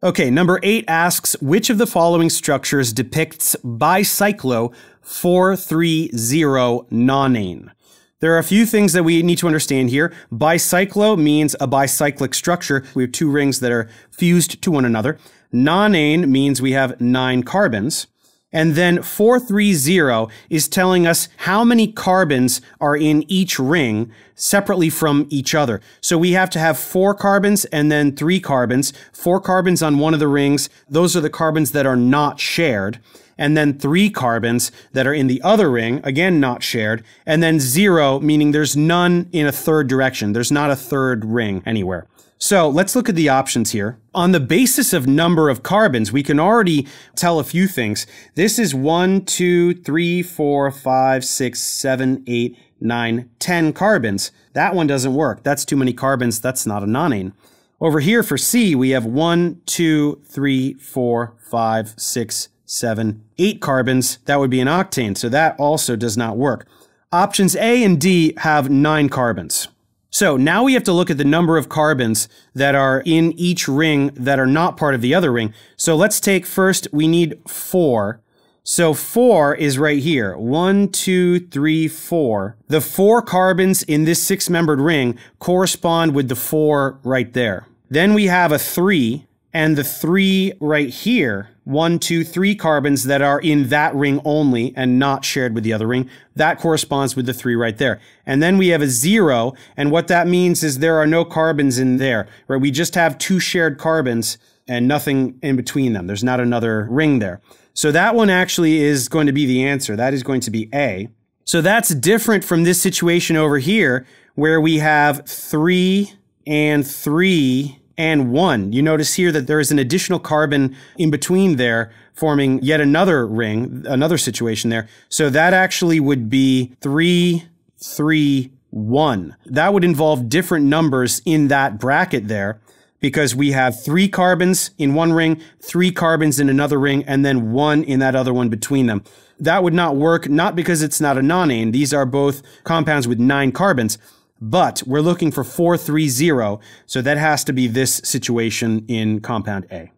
Okay, number eight asks which of the following structures depicts bicyclo 430 nonane? There are a few things that we need to understand here. Bicyclo means a bicyclic structure. We have two rings that are fused to one another. Nonane means we have nine carbons. And then 430 is telling us how many carbons are in each ring separately from each other. So we have to have four carbons and then three carbons, four carbons on one of the rings. Those are the carbons that are not shared. And then three carbons that are in the other ring, again, not shared. And then zero, meaning there's none in a third direction. There's not a third ring anywhere. So let's look at the options here. On the basis of number of carbons, we can already tell a few things. This is one, two, three, four, five, six, seven, eight, nine, ten carbons. That one doesn't work. That's too many carbons. That's not a nonane. Over here for C, we have one, two, three, four, five, six, seven, eight carbons. That would be an octane. So that also does not work. Options A and D have nine carbons. So now we have to look at the number of carbons that are in each ring that are not part of the other ring. So let's take first, we need four. So four is right here. One, two, three, four. The four carbons in this six membered ring correspond with the four right there. Then we have a three and the three right here, one, two, three carbons that are in that ring only and not shared with the other ring, that corresponds with the three right there. And then we have a zero, and what that means is there are no carbons in there, right? We just have two shared carbons and nothing in between them. There's not another ring there. So that one actually is going to be the answer. That is going to be A. So that's different from this situation over here where we have three and three and 1. You notice here that there is an additional carbon in between there, forming yet another ring, another situation there. So that actually would be 3, 3, 1. That would involve different numbers in that bracket there because we have three carbons in one ring, three carbons in another ring, and then one in that other one between them. That would not work, not because it's not a nonane. These are both compounds with nine carbons but we're looking for 430, so that has to be this situation in compound A.